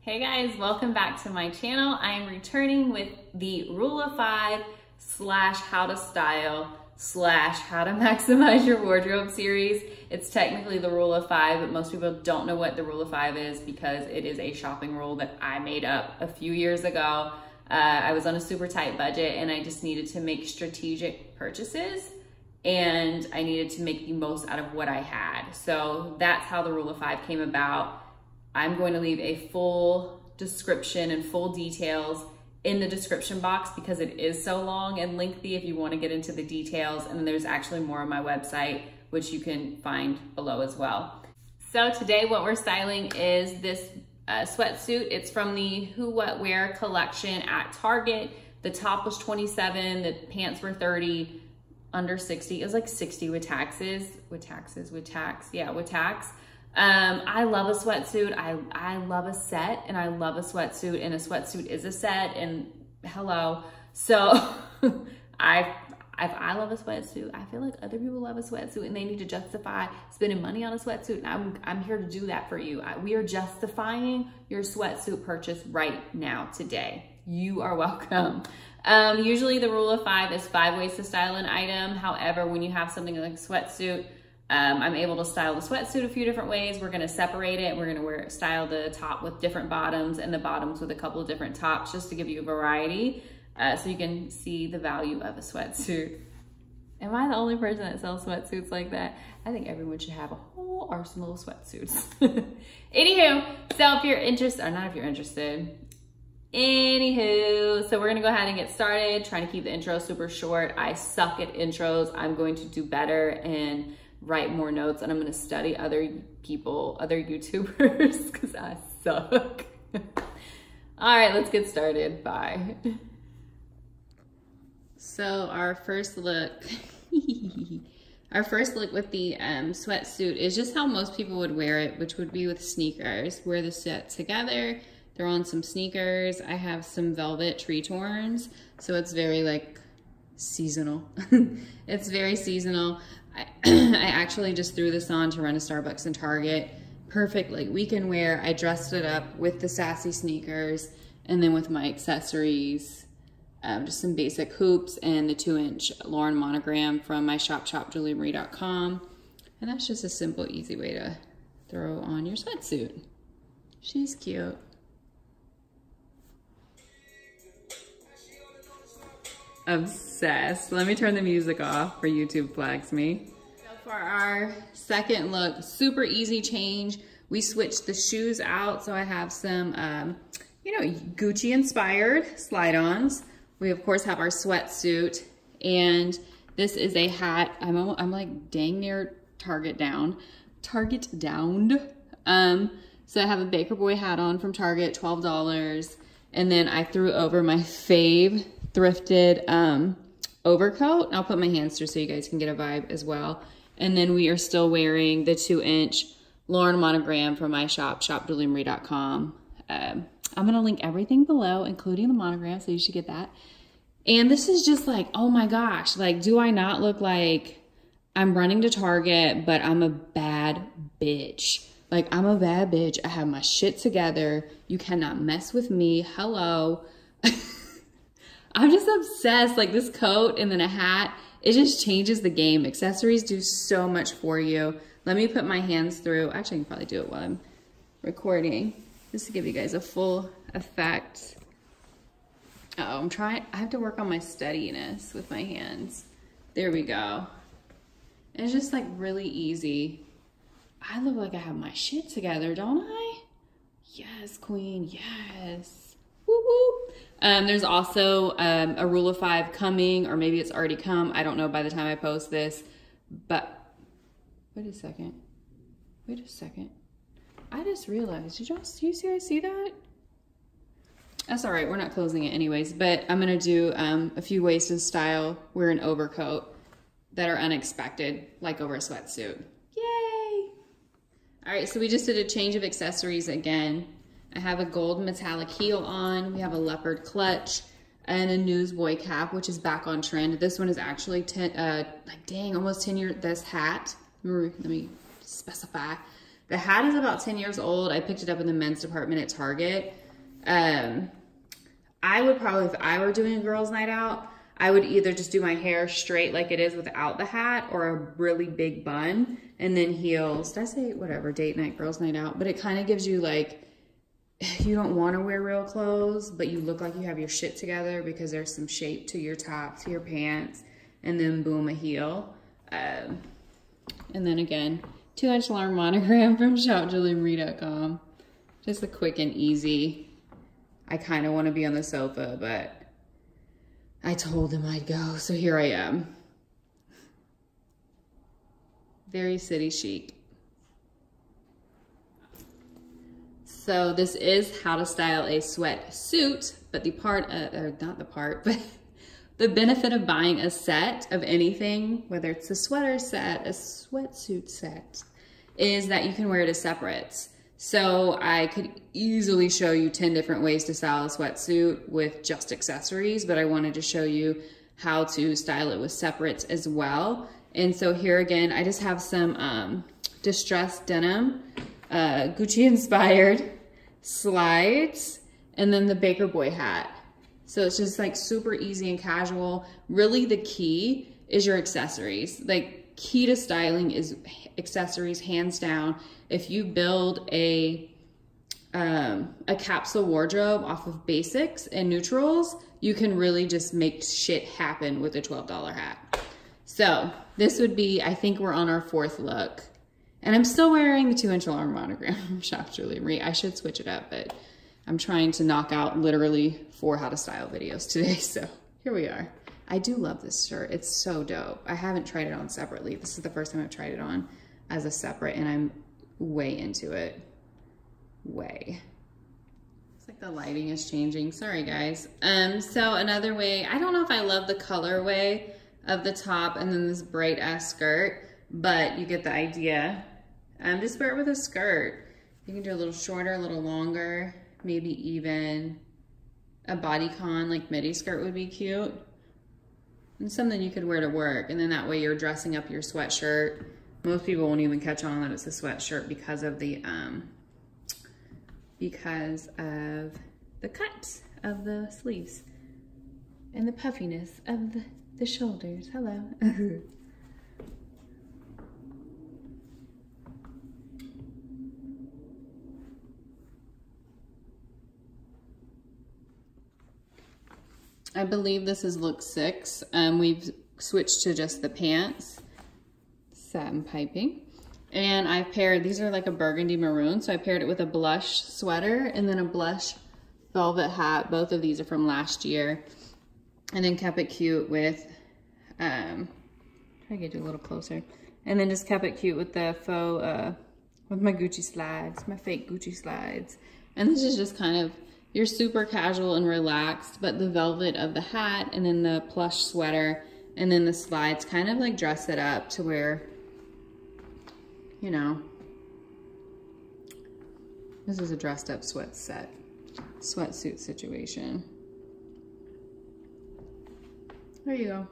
Hey guys, welcome back to my channel. I am returning with the rule of five slash how to style slash how to maximize your wardrobe series. It's technically the rule of five, but most people don't know what the rule of five is because it is a shopping rule that I made up a few years ago. Uh, I was on a super tight budget and I just needed to make strategic purchases and I needed to make the most out of what I had. So that's how the rule of five came about. I'm going to leave a full description and full details in the description box because it is so long and lengthy if you want to get into the details. And then there's actually more on my website, which you can find below as well. So today what we're styling is this uh, sweatsuit. It's from the Who What Wear collection at Target. The top was 27, the pants were 30, under 60. It was like 60 with taxes, with taxes, with tax. Yeah, with tax. Um, I love a sweatsuit. I, I love a set and I love a sweatsuit and a sweatsuit is a set and hello. So I, if I love a sweatsuit, I feel like other people love a sweatsuit and they need to justify spending money on a sweatsuit. And I'm, I'm here to do that for you. I, we are justifying your sweatsuit purchase right now, today. You are welcome. Um, usually the rule of five is five ways to style an item. However, when you have something like a sweatsuit, um, I'm able to style the sweatsuit a few different ways. We're gonna separate it. We're gonna wear style the top with different bottoms and the bottoms with a couple of different tops just to give you a variety uh, so you can see the value of a sweatsuit. Am I the only person that sells sweatsuits like that? I think everyone should have a whole arsenal of sweatsuits. Anywho, so if you're interested, or not if you're interested, Anywho, so we're gonna go ahead and get started, trying to keep the intro super short. I suck at intros. I'm going to do better and write more notes and I'm gonna study other people, other YouTubers, because I suck. All right, let's get started. Bye. So our first look, our first look with the um, sweatsuit is just how most people would wear it, which would be with sneakers. Wear the set together, they're on some sneakers. I have some velvet Tretorns, so it's very like seasonal. it's very seasonal. I, actually just threw this on to run to Starbucks and Target. Perfect like weekend wear. I dressed it up with the sassy sneakers and then with my accessories, um, just some basic hoops and the two inch Lauren monogram from my shop, shopjuliamarie.com. And that's just a simple, easy way to throw on your sweatsuit. She's cute. Obsessed. Let me turn the music off for YouTube flags me. For our second look, super easy change. We switched the shoes out. So I have some, um, you know, Gucci inspired slide-ons. We of course have our sweatsuit and this is a hat. I'm, I'm like dang near Target down. Target downed. Um, so I have a Baker Boy hat on from Target, $12. And then I threw over my fave thrifted um, overcoat. I'll put my hands through so you guys can get a vibe as well. And then we are still wearing the two inch Lauren monogram from my shop, shopjuliamarie.com. Um, I'm going to link everything below, including the monogram, so you should get that. And this is just like, oh my gosh, like, do I not look like I'm running to Target, but I'm a bad bitch? Like, I'm a bad bitch. I have my shit together. You cannot mess with me. Hello. I'm just obsessed. Like this coat and then a hat, it just changes the game. Accessories do so much for you. Let me put my hands through. Actually, I can probably do it while I'm recording just to give you guys a full effect. Uh oh I'm trying, I have to work on my steadiness with my hands. There we go. It's just like really easy. I look like I have my shit together, don't I? Yes, queen, yes. Woo woo. Um, there's also um, a rule of five coming, or maybe it's already come. I don't know by the time I post this, but wait a second. Wait a second. I just realized, did y'all you see I see that? That's all right, we're not closing it anyways, but I'm gonna do um, a few ways to style wear an overcoat that are unexpected, like over a sweatsuit. Yay! All right, so we just did a change of accessories again. I have a gold metallic heel on. We have a leopard clutch and a newsboy cap, which is back on trend. This one is actually 10, uh, like dang, almost 10 years, this hat, let me specify. The hat is about 10 years old. I picked it up in the men's department at Target. Um, I would probably, if I were doing a girls' night out, I would either just do my hair straight like it is without the hat or a really big bun and then heels. Did I say whatever, date night, girls' night out? But it kind of gives you like, you don't want to wear real clothes, but you look like you have your shit together because there's some shape to your top, to your pants, and then boom, a heel. Um, and then again, two inch Lauren monogram from shopjuliamarie.com. Just a quick and easy. I kind of want to be on the sofa, but I told him I'd go, so here I am. Very city chic. So this is how to style a sweatsuit, but the part, uh, or not the part, but the benefit of buying a set of anything, whether it's a sweater set, a sweatsuit set, is that you can wear it as separates. So I could easily show you 10 different ways to style a sweatsuit with just accessories, but I wanted to show you how to style it with separates as well. And so here again, I just have some um, distressed denim, uh, Gucci inspired slides, and then the Baker Boy hat. So it's just like super easy and casual. Really the key is your accessories. Like key to styling is accessories hands down. If you build a um, a capsule wardrobe off of basics and neutrals, you can really just make shit happen with a $12 hat. So this would be, I think we're on our fourth look. And I'm still wearing the two inch Lauren monogram from Shop Jewelry. I should switch it up, but I'm trying to knock out literally four how to style videos today. So here we are. I do love this shirt. It's so dope. I haven't tried it on separately. This is the first time I've tried it on as a separate and I'm way into it. Way. It's like the lighting is changing. Sorry guys. Um, so another way, I don't know if I love the colorway of the top and then this bright ass skirt, but you get the idea. Um, just wear it with a skirt. You can do a little shorter, a little longer, maybe even a bodycon like midi skirt would be cute. And something you could wear to work. And then that way you're dressing up your sweatshirt most people won't even catch on that it's a sweatshirt because of the, um, because of the cut of the sleeves and the puffiness of the, the shoulders. Hello. I believe this is look six. Um, we've switched to just the pants satin piping. And I've paired, these are like a burgundy maroon, so I paired it with a blush sweater and then a blush velvet hat. Both of these are from last year. And then kept it cute with, um, try to get you a little closer. And then just kept it cute with the faux, uh, with my Gucci slides, my fake Gucci slides. And this is just kind of, you're super casual and relaxed, but the velvet of the hat and then the plush sweater and then the slides kind of like dress it up to where you know, this is a dressed up sweat set, sweatsuit situation. There you go.